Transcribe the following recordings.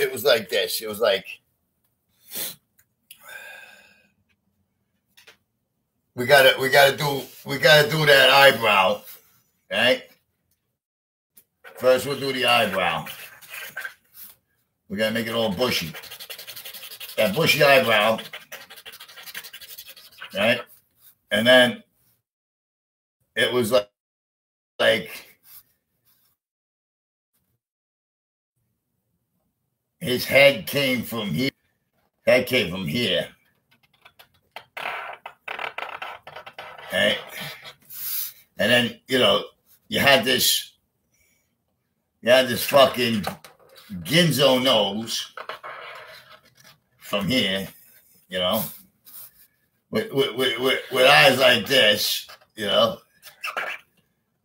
it was like this. It was like we gotta we gotta do we gotta do that eyebrow, right? First we'll do the eyebrow. We gotta make it all bushy. That bushy eyebrow, right? And then it was like like his head came from here. Head came from here. Right? And then, you know, you had this you had this fucking Ginzo nose from here, you know, with, with, with, with, with eyes like this, you know.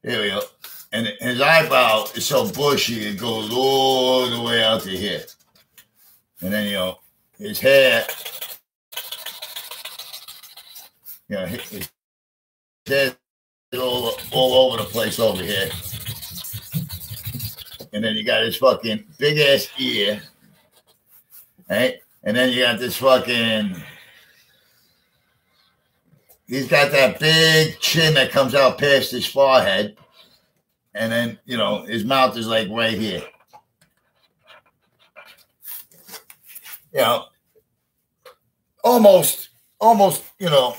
Here we go. And his eyebrow is so bushy, it goes all the way out to here. And then, you know, his hair, you know, his hair all, all over the place over here. And then you got his fucking big ass ear, right? And then you got this fucking. He's got that big chin that comes out past his forehead. And then, you know, his mouth is like right here. You know, almost, almost, you know,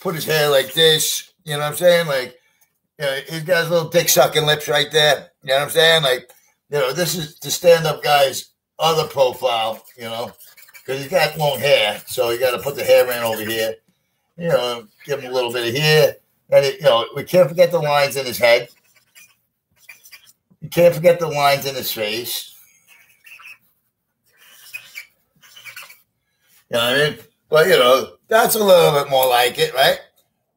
put his hair like this. You know what I'm saying? Like, you know, he's got his little dick sucking lips right there. You know what I'm saying? Like, you know, this is the stand up guy's other profile, you know, because he's got long hair. So you got to put the hair in over here, you know, give him a little bit of here. And, it, you know, we can't forget the lines in his head. You can't forget the lines in his face. You know what I mean? But, you know, that's a little bit more like it, right?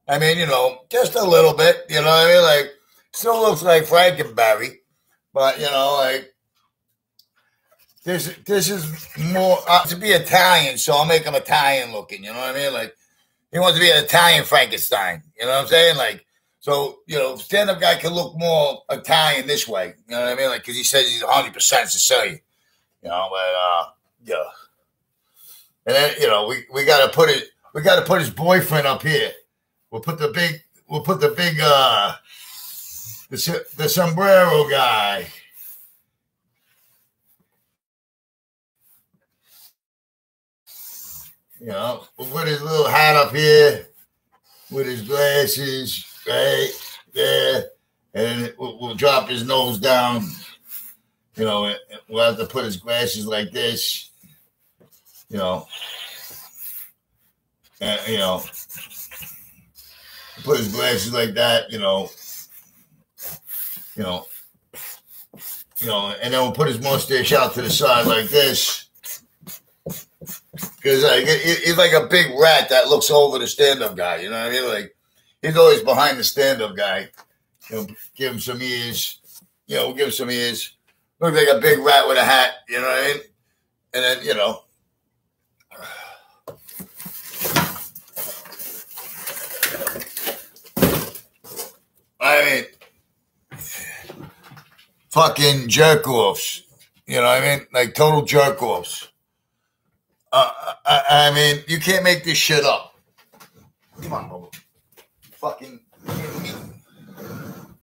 I mean, you know, just a little bit, you know what I mean? Like, still looks like Frankenberry, but, you know, like, this this is more uh, to be Italian, so I'll make him Italian looking. You know what I mean? Like he wants to be an Italian Frankenstein. You know what I'm saying? Like so, you know, stand up guy can look more Italian this way. You know what I mean? Like because he says he's 100 percent Sicilian. You know, but uh, yeah. And then you know we we got to put it. We got to put his boyfriend up here. We'll put the big. We'll put the big. uh the, the sombrero guy. You know, we'll put his little hat up here, with his glasses, right there, and we'll, we'll drop his nose down. You know, we'll have to put his glasses like this. You know, and, you know, put his glasses like that. You know, you know, you know, and then we'll put his mustache out to the side like this. Because like, he's like a big rat that looks over the stand-up guy. You know what I mean? Like he's always behind the stand-up guy. You know, give him some ears. You know, give him some ears. Look like a big rat with a hat. You know what I mean? And then you know. I mean, fucking jerk offs. You know what I mean? Like total jerk offs. Uh, I, I, mean, you can't make this shit up. Come on, Bubba. Fucking